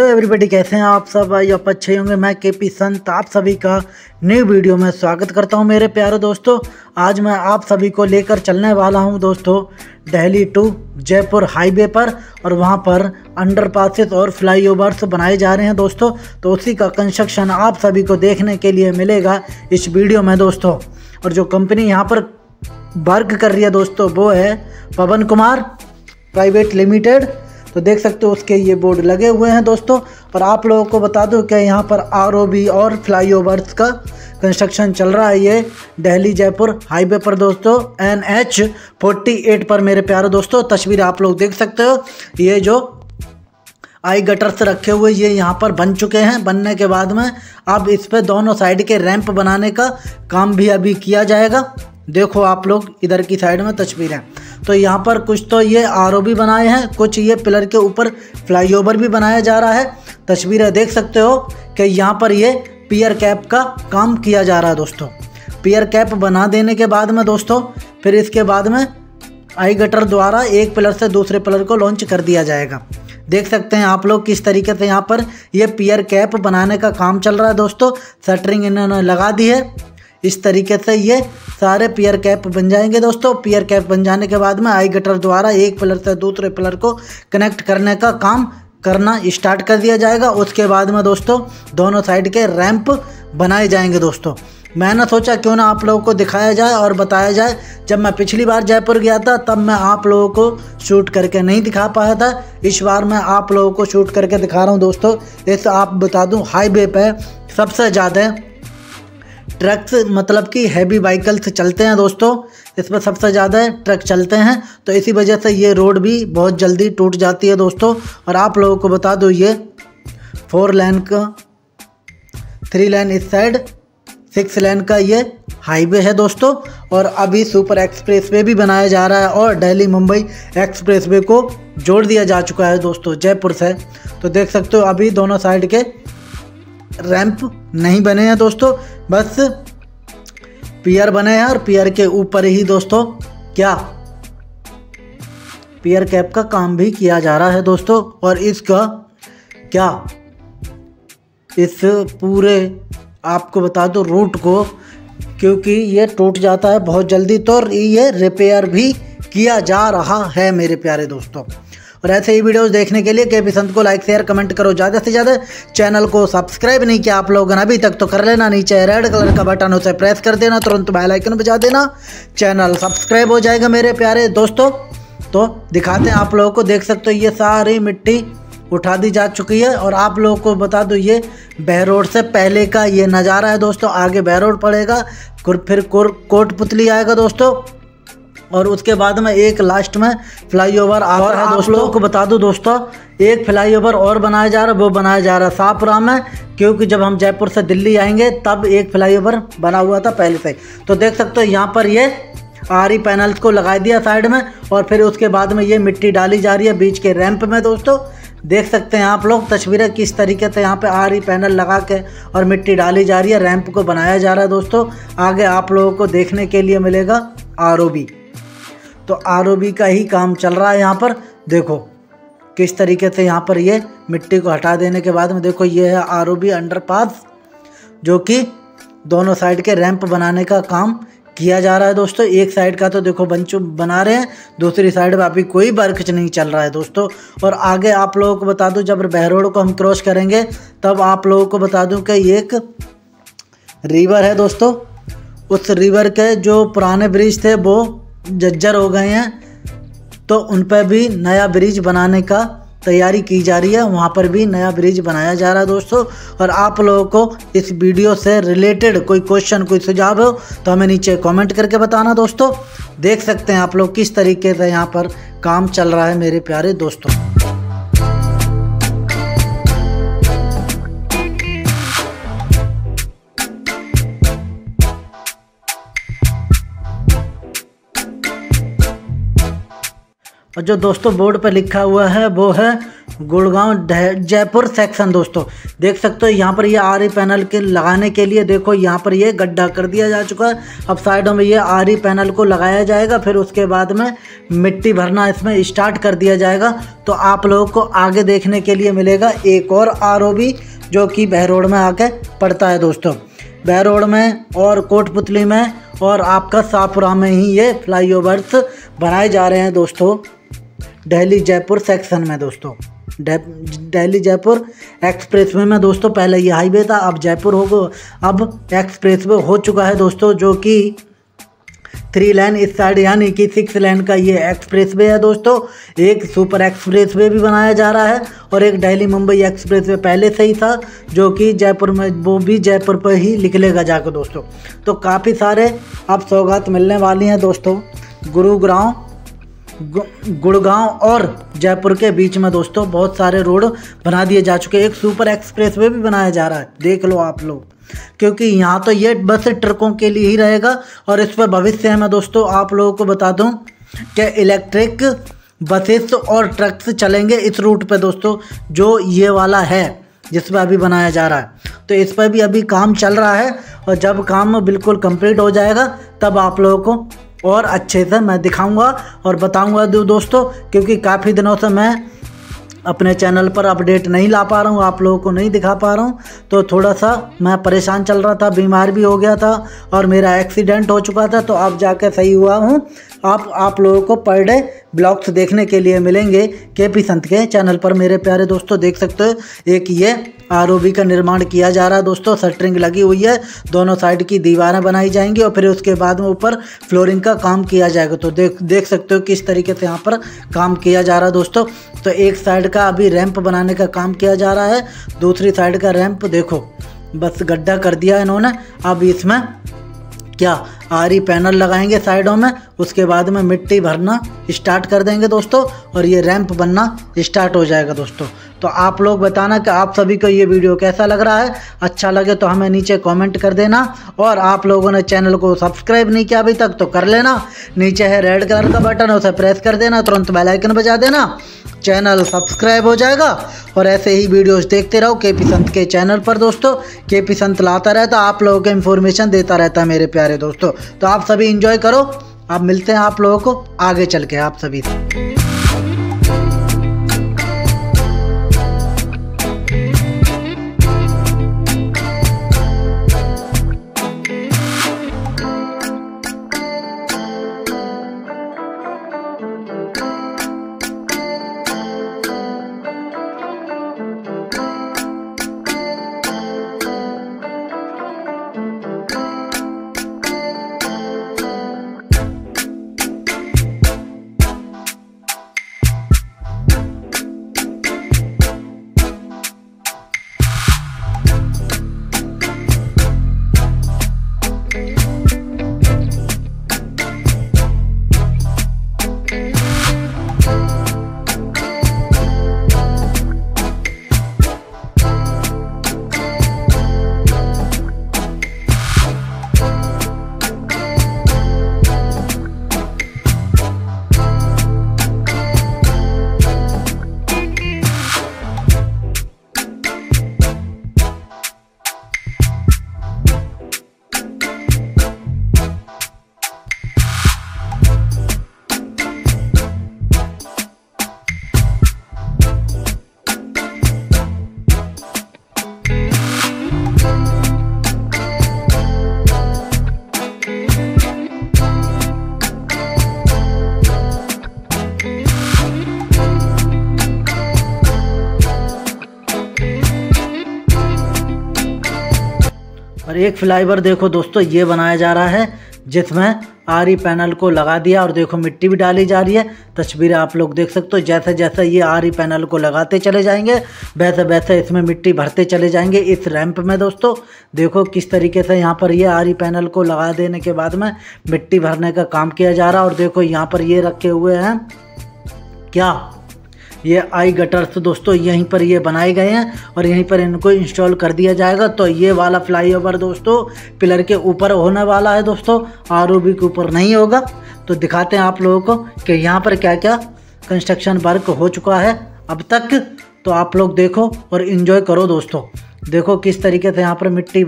Hello everybody, कैसे हैं आप सब? आई आप अच्छे होंगे। मैं के पी संत, आप सभी का न्यू वीडियो में स्वागत करता हूँ मेरे प्यारे दोस्तों। आज मैं आप सभी को लेकर चलने वाला हूँ दोस्तों, दिल्ली टू जयपुर हाईवे पर और वहाँ पर अंडर पासिस और फ्लाईओवर्स बनाए जा रहे हैं दोस्तों। तो उसी का कंस्ट्रक्शन आप सभी को देखने के लिए मिलेगा इस वीडियो में दोस्तों। और जो कंपनी यहाँ पर वर्क कर रही है दोस्तों, वो है पवन कुमार प्राइवेट लिमिटेड तो देख सकते हो उसके ये बोर्ड लगे हुए हैं दोस्तों। और आप लोगों को बता दूँ कि यहाँ पर आरओबी और फ्लाईओवर्स का कंस्ट्रक्शन चल रहा है ये दिल्ली, जयपुर हाईवे पर दोस्तों। एन एच एट पर मेरे प्यारे दोस्तों, तस्वीर आप लोग देख सकते हो। ये जो आई गटर्स रखे हुए ये यहाँ पर बन चुके हैं। बनने के बाद में अब इस पर दोनों साइड के रैंप बनाने का काम भी अभी किया जाएगा। देखो आप लोग, इधर की साइड में तस्वीरें। तो यहाँ पर कुछ तो ये आर भी बनाए हैं, कुछ ये पिलर के ऊपर फ्लाईओवर भी बनाया जा रहा है। तस्वीरें देख सकते हो कि यहाँ पर ये पियर कैप का काम किया जा रहा है दोस्तों। पियर कैप बना देने के बाद में दोस्तों, फिर इसके बाद में आई गटर द्वारा एक पिलर से दूसरे पिलर को लॉन्च कर दिया जाएगा। देख सकते हैं आप लोग किस तरीके से यहाँ पर ये पियर कैप बनाने का काम चल रहा है दोस्तों। शटरिंग इन्होंने लगा दी है। इस तरीके से ये सारे पियर कैप बन जाएँगे दोस्तों। पियर कैप बन जाने के बाद में आई गटर द्वारा एक पिलर से दूसरे पिलर को कनेक्ट करने का काम करना स्टार्ट कर दिया जाएगा। उसके बाद में दोस्तों, दोनों साइड के रैंप बनाए जाएँगे दोस्तों। मैंने सोचा क्यों ना आप लोगों को दिखाया जाए और बताया जाए। जब मैं पिछली बार जयपुर गया था, तब मैं आप लोगों को शूट करके नहीं दिखा पाया था। इस बार मैं आप लोगों को शूट करके दिखा रहा हूँ दोस्तों। इस आप बता दूँ हाईवे पे सबसे ज़्यादा ट्रक्स मतलब कि हैवी व्हीकल्स चलते हैं दोस्तों। इसमें सबसे ज़्यादा ट्रक चलते हैं। तो इसी वजह से ये रोड भी बहुत जल्दी टूट जाती है दोस्तों। और आप लोगों को बता दो, ये फोर लेन का, थ्री लेन इस साइड, सिक्स लेन का ये हाईवे है दोस्तों। और अभी सुपर एक्सप्रेस वे भी बनाया जा रहा है और दिल्ली मुंबई एक्सप्रेस वे को जोड़ दिया जा चुका है दोस्तों, जयपुर से। तो देख सकते हो अभी दोनों साइड के रैंप नहीं बने हैं दोस्तों। बस पियर बने हैं और पियर के ऊपर ही दोस्तों क्या पियर कैप का काम भी किया जा रहा है दोस्तों। और इसका क्या इस पूरे आपको बता दो रूट को, क्योंकि ये टूट जाता है बहुत जल्दी। तो ये रिपेयर भी किया जा रहा है मेरे प्यारे दोस्तों। और ऐसे ही वीडियोस देखने के लिए के पी संत को लाइक शेयर कमेंट करो। ज़्यादा से ज़्यादा चैनल को सब्सक्राइब नहीं किया आप लोगों ने अभी तक तो कर लेना। नीचे रेड कलर का बटन उसे प्रेस कर देना, तुरंत बेल आइकन बजा देना। चैनल सब्सक्राइब हो जाएगा मेरे प्यारे दोस्तों। तो दिखाते हैं आप लोगों को, देख सकते हो ये सारी मिट्टी उठा दी जा चुकी है। और आप लोगों को बता दो, ये बहरोड से पहले का ये नज़ारा है दोस्तों। आगे बहरोड पड़ेगा। फिर कोट पुतली आएगा दोस्तों। और उसके बाद में एक लास्ट में फ्लाईओवर आता है दोस्तों। लोगों को बता दूँ दोस्तों एक फ्लाईओवर और बनाया जा रहा है वो बनाया जा रहा है सापुरा में क्योंकि जब हम जयपुर से दिल्ली आएँगे तब एक फ्लाईओवर बना हुआ था पहले से। तो देख सकते हो यहाँ पर ये आरी पैनल्स को लगा दिया साइड में और फिर उसके बाद में ये मिट्टी डाली जा रही है बीच के रैंप में दोस्तों। देख सकते हैं आप लोग तस्वीरें किस तरीके से यहाँ पे आरी पैनल लगा के और मिट्टी डाली जा रही है रैंप को बनाया जा रहा है दोस्तों। आगे आप लोगों को देखने के लिए मिलेगा आरओबी तो आरओबी का ही काम चल रहा है यहाँ पर। देखो, किस तरीके से यहाँ पर ये मिट्टी को हटा देने के बाद में देखो, ये है आर ओ जो कि दोनों साइड के रैंप बनाने का काम किया जा रहा है दोस्तों। एक साइड का तो देखो बंचू बना रहे हैं, दूसरी साइड में अभी कोई वर्क नहीं चल रहा है दोस्तों। और आगे आप लोगों को बता दूँ, जब बहरोड को हम क्रॉस करेंगे, तब आप लोगों को बता दूँ कि एक रिवर है दोस्तों। उस रिवर के जो पुराने ब्रिज थे, वो जज्जर हो गए हैं तो उन पर भी नया ब्रिज बनाने का तैयारी की जा रही है। वहाँ पर भी नया ब्रिज बनाया जा रहा है दोस्तों। और आप लोगों को इस वीडियो से रिलेटेड कोई क्वेश्चन, कोई सुझाव हो तो हमें नीचे कमेंट करके बताना दोस्तों। देख सकते हैं आप लोग किस तरीके से यहाँ पर काम चल रहा है मेरे प्यारे दोस्तों। और जो दोस्तों बोर्ड पर लिखा हुआ है, वो है गुड़गांव जयपुर सेक्शन दोस्तों। देख सकते हो यहाँ पर ये आरी पैनल के लगाने के लिए देखो, यहाँ पर ये गड्ढा कर दिया जा चुका है। अब साइडों में ये आरी पैनल को लगाया जाएगा, फिर उसके बाद में मिट्टी भरना इसमें स्टार्ट कर दिया जाएगा। तो आप लोगों को आगे देखने के लिए मिलेगा एक और आरओबी जो कि बहरोड में आके पड़ता है दोस्तों। बहरोड में और कोटपुतली में और आपका सापुरा में ही ये फ्लाईओवर्स बनाए जा रहे हैं दोस्तों। दिल्ली, जयपुर सेक्शन में दोस्तों। दिल्ली, जयपुर एक्सप्रेस वे में दोस्तों, पहले ये हाईवे था, अब जयपुर हो अब एक्सप्रेस वे हो चुका है दोस्तों, जो कि थ्री लेन इस साइड यानी कि सिक्स लेन का ये एक्सप्रेस वे है दोस्तों। एक सुपर एक्सप्रेस वे भी बनाया जा रहा है, और एक दिल्ली, मुंबई एक्सप्रेस वे पहले से ही था, जो कि जयपुर में, वो भी जयपुर पर ही निकलेगा जाकर दोस्तों। तो काफ़ी सारे अब सौगात मिलने वाली हैं दोस्तों। गुरुग्राम गुड़गांव और जयपुर के बीच में दोस्तों बहुत सारे रोड बना दिए जा चुके हैं। एक सुपर एक्सप्रेस वे भी बनाया जा रहा है। देख लो आप लोग। क्योंकि यहाँ तो ये बस ट्रकों के लिए ही रहेगा और इस पर भविष्य में दोस्तों आप लोगों को बता दूँ कि इलेक्ट्रिक बसेस और ट्रक्स चलेंगे इस रूट पर दोस्तों, जो ये वाला है, जिस पर अभी बनाया जा रहा है। तो इस पर भी अभी काम चल रहा है और जब काम बिल्कुल कंप्लीट हो जाएगा, तब आप लोगों को और अच्छे से मैं दिखाऊँगा और बताऊँगा दो दोस्तों, क्योंकि काफ़ी दिनों से मैं अपने चैनल पर अपडेट नहीं ला पा रहा हूँ, आप लोगों को नहीं दिखा पा रहा हूँ। तो थोड़ा सा मैं परेशान चल रहा था, बीमार भी हो गया था और मेरा एक्सीडेंट हो चुका था तो अब जाके सही हुआ हूँ। आप आप लोगों को पर डे ब्लॉग्स देखने के लिए मिलेंगे के पी संत के चैनल पर। मेरे प्यारे दोस्तों, देख सकते हो, एक ये आर का निर्माण किया जा रहा है दोस्तों। सटरिंग लगी हुई है, दोनों साइड की दीवारें बनाई जाएँगी और फिर उसके बाद में ऊपर फ्लोरिंग का काम किया जाएगा। तो देख देख सकते हो किस तरीके से यहाँ पर काम किया जा रहा है दोस्तों। तो एक साइड का अभी रैंप बनाने का काम किया जा रहा है, दूसरी साइड का रैंप देखो, बस गड्ढा कर दिया इन्होंने। अब इसमें क्या आरी पैनल लगाएँगे साइडों में? उसके बाद में मिट्टी भरना स्टार्ट कर देंगे दोस्तों, और ये रैंप बनना स्टार्ट हो जाएगा दोस्तों। तो आप लोग बताना कि आप सभी को ये वीडियो कैसा लग रहा है। अच्छा लगे तो हमें नीचे कमेंट कर देना और आप लोगों ने चैनल को सब्सक्राइब नहीं किया अभी तक तो कर लेना। नीचे है रेड कलर का बटन उसे प्रेस कर देना, तुरंत बेल आइकन बजा देना। चैनल सब्सक्राइब हो जाएगा और ऐसे ही वीडियोस देखते रहो के पी संत के चैनल पर दोस्तों। के पी संत लाता रहता, आप लोगों को इन्फॉर्मेशन देता रहता है मेरे प्यारे दोस्तों। तो आप सभी इंजॉय करो। आप मिलते हैं आप लोगों को, आगे चल के आप सभी से। एक फ्लाईवर देखो दोस्तों, ये बनाया जा रहा है, जिसमें आरी पैनल को लगा दिया और देखो मिट्टी भी डाली जा रही है। तस्वीरें आप लोग देख सकते हो, जैसे जैसे ये आरी पैनल को लगाते चले जाएँगे, वैसे वैसे इसमें मिट्टी भरते चले जाएँगे इस रैंप में दोस्तों। देखो किस तरीके से यहाँ पर ये आरी पैनल को लगा देने के बाद में मिट्टी भरने का काम किया जा रहा है और देखो यहाँ पर ये रखे हुए हैं। क्या? ये आई गटर्स दोस्तों, यहीं पर ये बनाए गए हैं और यहीं पर इनको इंस्टॉल कर दिया जाएगा। तो ये वाला फ्लाईओवर दोस्तों पिलर के ऊपर होने वाला है दोस्तों। आरओबी के ऊपर नहीं होगा। तो दिखाते हैं आप लोगों को कि यहाँ पर क्या क्या कंस्ट्रक्शन वर्क हो चुका है। अब तक तो आप लोग देखो और इन्जॉय करो दोस्तों। देखो किस तरीके से यहाँ पर मिट्टी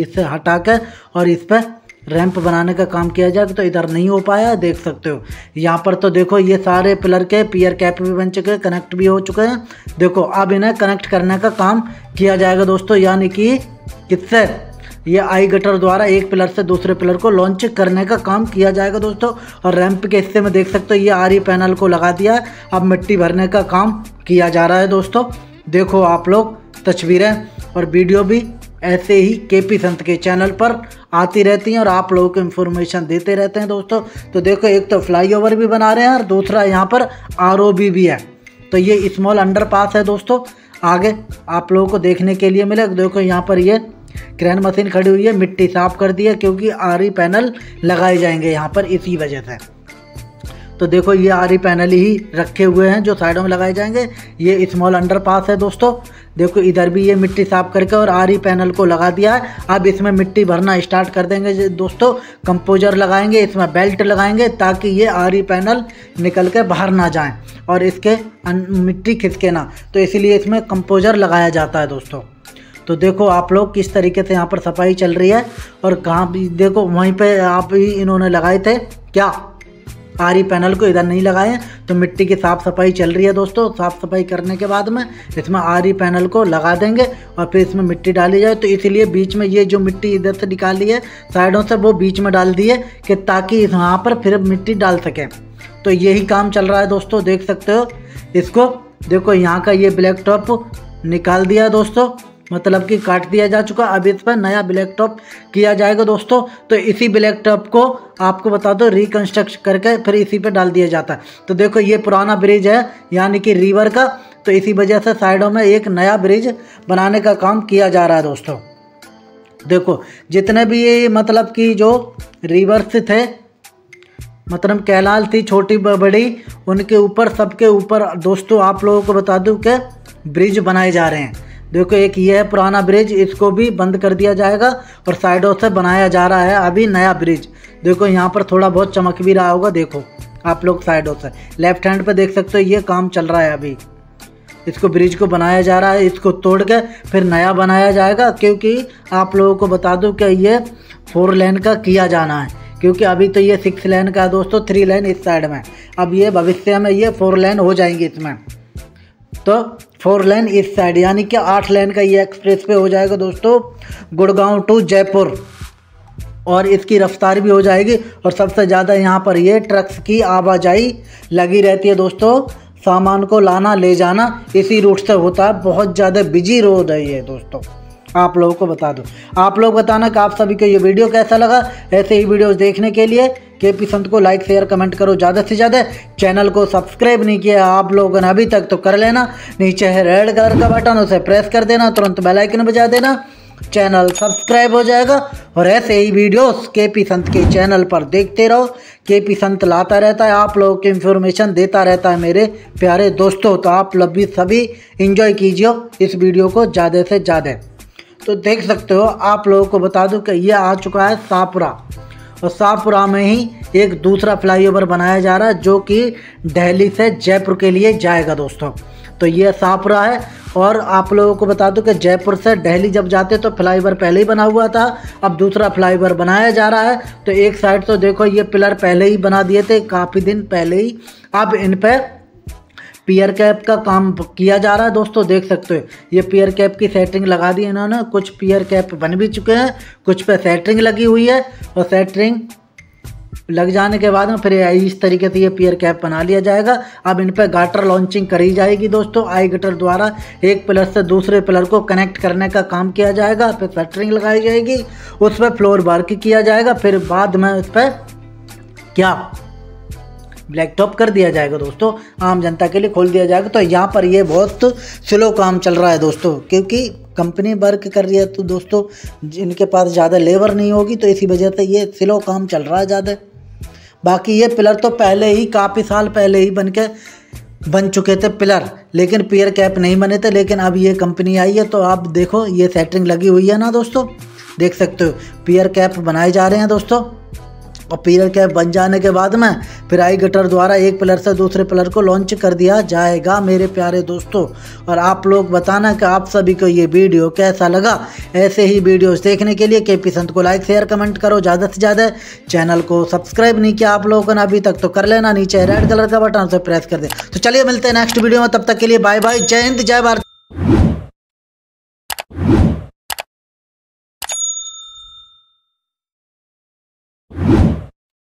इससे हटा कर और इस पर रैंप बनाने का काम किया जाए तो इधर नहीं हो पाया, देख सकते हो। यहाँ पर तो देखो, ये सारे पिलर के, पियर कैप भी बन चुके हैं, कनेक्ट भी हो चुके हैं। देखो, अब इन्हें कनेक्ट करने का काम किया जाएगा दोस्तों, यानी कि किससे? ये आई गटर द्वारा एक पिलर से दूसरे पिलर को लॉन्च करने का काम किया जाएगा दोस्तों। और रैंप के हिस्से में देख सकते हो, ये आरी पैनल को लगा दिया है। अब मिट्टी भरने का काम किया जा रहा है दोस्तों। देखो आप लोग, तस्वीरें और वीडियो भी ऐसे ही के पी संत के चैनल पर आती रहती हैं और आप लोगों को इन्फॉर्मेशन देते रहते हैं दोस्तों। तो देखो, एक तो फ्लाईओवर भी बना रहे हैं और दूसरा यहाँ पर आरओबी भी है। तो ये स्मॉल अंडर पास है दोस्तों। आगे आप लोगों को देखने के लिए मिले देखो, यहाँ पर ये क्रेन मशीन खड़ी हुई है। मिट्टी साफ़ कर दी है क्योंकि आरी पैनल लगाए जाएँगे यहाँ पर इसी वजह से। तो देखो ये आरी पैनल ही रखे हुए हैं जो साइडों में लगाए जाएँगे। ये स्मॉल अंडर पास है दोस्तों। देखो इधर भी ये मिट्टी साफ़ करके और आरी पैनल को लगा दिया है। अब इसमें मिट्टी भरना स्टार्ट कर देंगे दोस्तों। कंपोजर लगाएँगे, इसमें बेल्ट लगाएँगे ताकि ये आरी पैनल निकल के बाहर ना जाए और इसके मिट्टी खिसके ना। तो इसीलिए इसमें कंपोजर लगाया जाता है दोस्तों। तो देखो आप लोग किस तरीके से यहाँ पर सफ़ाई चल रही है और कहाँ भी, देखो वहीं पे आप ही इन्होंने लगाए थे। क्या? आरी पैनल को इधर नहीं लगाए तो मिट्टी की साफ़ सफ़ाई चल रही है दोस्तों। साफ़ सफ़ाई करने के बाद में इसमें आरी पैनल को लगा देंगे और फिर इसमें मिट्टी डाली जाए। तो इसीलिए बीच में ये जो मिट्टी इधर से निकाली है, साइडों से वो बीच में डाल दी है कि ताकि यहाँ पर फिर मिट्टी डाल सकें। तो यही काम चल रहा है दोस्तों, देख सकते हो। इसको देखो, यहाँ का ये ब्लैक टॉप निकाल दिया दोस्तों। मतलब कि काट दिया जा चुका। अब इस पर नया ब्लैक टॉप किया जाएगा दोस्तों। तो इसी ब्लैक टॉप को आपको बता दो रिकन्स्ट्रक्ट करके फिर इसी पे डाल दिया जाता है। तो देखो, ये पुराना ब्रिज है, यानी कि रिवर का। तो इसी वजह से साइडों में एक नया ब्रिज बनाने का काम किया जा रहा है दोस्तों। देखो, जितने भी ये मतलब कि जो रिवर्स थे मतलब कैलाल थी, छोटी बड़ी, उनके ऊपर, सबके ऊपर, दोस्तों, आप लोगों को बता दूँ कि ब्रिज बनाए जा रहे हैं। देखो एक ये है पुराना ब्रिज, इसको भी बंद कर दिया जाएगा और साइडों से बनाया जा रहा है अभी नया ब्रिज। देखो यहाँ पर थोड़ा बहुत चमक भी रहा होगा, देखो आप लोग साइडों से। लेफ़्ट हैंड पर देख सकते हो, ये काम चल रहा है अभी। इसको ब्रिज को बनाया जा रहा है, इसको तोड़ के फिर नया बनाया जाएगा, क्योंकि आप लोगों को बता दूँ कि ये फोर लेन का किया जाना है। क्योंकि अभी तो ये सिक्स लेन का है दोस्तों थ्री लेन इस साइड में। अब ये भविष्य में ये फोर लेन हो जाएँगे इसमें। तो फोर लेन इस साइड, यानी कि आठ लेन का ये एक्सप्रेस पे हो जाएगा दोस्तों, गुड़गांव टू जयपुर। और इसकी रफ्तार भी हो जाएगी, और सबसे ज़्यादा यहाँ पर ये ट्रक्स की आवाजाही लगी रहती है दोस्तों। सामान को लाना, ले जाना, इसी रूट से होता है। बहुत ज़्यादा बिज़ी रोड है ये दोस्तों। आप लोगों को बता दो। आप लोग बताना कि आप सभी को ये वीडियो कैसा लगा? ऐसे ही वीडियोस देखने के लिए के पी संत को लाइक शेयर कमेंट करो। ज़्यादा से ज़्यादा चैनल को सब्सक्राइब नहीं किया आप लोगों ने अभी तक तो कर लेना। नीचे है रेड कलर का बटन उसे प्रेस कर देना, तुरंत बेलाइकन बजा देना। चैनल सब्सक्राइब हो जाएगा और ऐसे ही वीडियोस के पी संत के चैनल पर देखते रहो। के पी संत लाता रहता है, आप लोगों को इन्फॉर्मेशन देता रहता है मेरे प्यारे दोस्तों तो आप लोग भी सभी इंजॉय कीजिए इस वीडियो को ज़्यादा से ज़्यादा। तो देख सकते हो, आप लोगों को बता दूँ कि ये आ चुका है सापुरा। और शाहपुरा में ही एक दूसरा फ्लाईओवर बनाया जा रहा है, जो कि दिल्ली से जयपुर के लिए जाएगा दोस्तों। तो ये सापुरा है, और आप लोगों को बता दूँ कि जयपुर से दिल्ली जब जाते तो फ्लाईओवर पहले ही बना हुआ था, अब दूसरा फ्लाईओवर बनाया जा रहा है। तो एक साइड तो देखो, ये पिलर पहले ही बना दिए थे, काफ़ी दिन पहले ही। अब इन पर पियर कैप का काम किया जा रहा है, दोस्तों, देख सकते हो। ये पियर कैप की सेटिंग लगा दी इन्होंने। कुछ पियर कैप बन भी चुके हैं, कुछ पे सेटरिंग लगी हुई है और सेटरिंग लग जाने के बाद में फिर इस तरीके से ये पियर कैप बना लिया जाएगा। अब इन पर गाटर लॉन्चिंग करी जाएगी, दोस्तों आई गटर द्वारा। एक पिलर से दूसरे पिलर को कनेक्ट करने का काम किया जाएगा, फिर सेटरिंग लगाई जाएगी, उस पर फ्लोर वर्क किया जाएगा, फिर बाद में उस पर क्या ब्लैक टॉप कर दिया जाएगा दोस्तों। आम जनता के लिए खोल दिया जाएगा। तो यहाँ पर ये बहुत स्लो काम चल रहा है दोस्तों, क्योंकि कंपनी वर्क कर रही है तो दोस्तों, जिनके पास ज़्यादा लेबर नहीं होगी तो इसी वजह से ये स्लो काम चल रहा है ज़्यादा। बाकी ये पिलर तो पहले ही, काफ़ी साल पहले ही बन के बन चुके थे पिलर लेकिन पियर कैप नहीं बने थे, लेकिन अब ये कंपनी आई है तो आप देखो, ये सेटिंग लगी हुई है ना दोस्तों? देख सकते हो पियर कैप बनाए जा रहे हैं दोस्तों। और पीरियड कैप बन जाने के बाद में फिर आई गटर द्वारा एक प्लेयर से दूसरे प्लेयर को लॉन्च कर दिया जाएगा, मेरे प्यारे दोस्तों। और आप लोग बताना कि आप सभी को ये वीडियो कैसा लगा? ऐसे ही वीडियोस देखने के लिए के पी संत को लाइक शेयर कमेंट करो। ज़्यादा से ज़्यादा चैनल को सब्सक्राइब नहीं किया आप लोगों ने अभी तक तो कर लेना नीचे रेड कलर का बटन उसे प्रेस कर दे। तो चलिए मिलते हैं नेक्स्ट वीडियो में, तब तक के लिए बाय बाय जय हिंद, जय भारत।